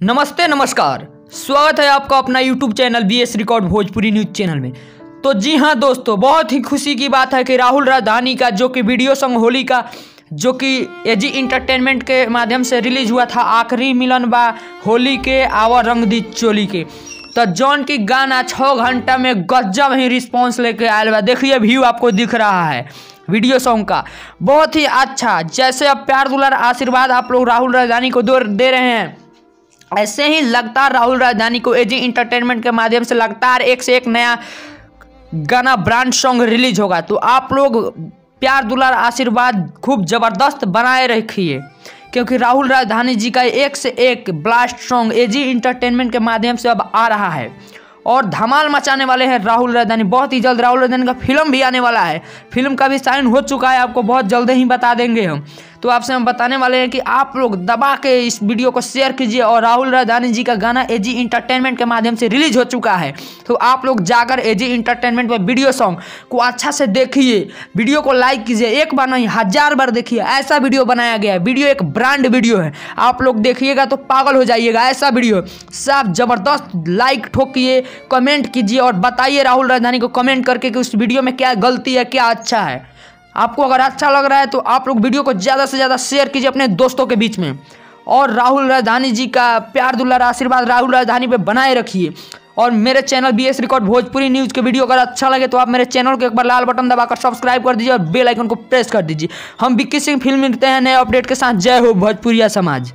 नमस्ते, नमस्कार। स्वागत है आपका अपना YouTube channel B S record Bhojpuri news channel में। तो जी हाँ दोस्तों, बहुत ही खुशी की बात है कि राहुल राजधानी का जो कि वीडियो सॉन्ग होली का जो कि एजी इंटरटेनमेंट के माध्यम से रिलीज़ हुआ था, आखिरी मिलन बा होली के आवर रंग दी चोली के। तो जॉन की गाना छः घंटा में गजब ही रिस्पॉन्स लेके आयल बा। देखिए व्यू आपको दिख रहा है वीडियो सॉन्ग का। बहुत ही अच्छा जैसे अब प्यार दुलार आशीर्वाद आप लोग राहुल राजधानी को दे रहे हैं। ऐसे ही लगातार राहुल राजधानी को एजी इंटरटेनमेंट के माध्यम से लगातार एक से एक नया गाना ब्रांड सॉन्ग रिलीज़ होगा। तो आप लोग प्यार दुलार आशीर्वाद खूब ज़बरदस्त बनाए रखिए, क्योंकि राहुल राजधानी जी का एक से एक ब्लास्ट सॉन्ग एजी इंटरटेनमेंट के माध्यम से अब आ रहा है। और धमाल मचाने वाले हैं राहुल राजधानी। बहुत ही जल्द राहुल राजधानी का फ़िल्म भी आने वाला है। फ़िल्म का भी साइन हो चुका है, आपको बहुत जल्द ही बता देंगे हम। तो आपसे हम बताने वाले हैं कि आप लोग दबा के इस वीडियो को शेयर कीजिए और राहुल राजधानी जी का गाना एजी इंटरटेनमेंट के माध्यम से रिलीज़ हो चुका है। तो आप लोग जाकर एजी इंटरटेनमेंट पर वीडियो सॉन्ग को अच्छा से देखिए वीडियो को लाइक कीजिए। एक बार नहीं, हज़ार बार देखिए। ऐसा वीडियो बनाया गया है। वीडियो एक ब्रांड वीडियो है। आप लोग देखिएगा तो पागल हो जाइएगा। ऐसा वीडियो साफ़ ज़बरदस्त लाइक ठोकिए कमेंट कीजिए और बताइए राहुल राजधानी को कमेंट करके कि उस वीडियो में क्या गलती है, क्या अच्छा है। आपको अगर अच्छा लग रहा है तो आप लोग वीडियो को ज़्यादा से ज़्यादा शेयर कीजिए अपने दोस्तों के बीच में। और राहुल राजधानी जी का प्यार दुलार आशीर्वाद राहुल राजधानी पे बनाए रखिए। और मेरे channel B S record Bhojpuri news के वीडियो अगर अच्छा लगे तो आप मेरे चैनल को एक बार लाल बटन दबाकर सब्सक्राइब कर दीजिए और बेल आइकन को प्रेस कर दीजिए। हम विक्की सिंह फ़िल्म मिलते हैं नए अपडेट के साथ। जय हो भोजपुरिया समाज।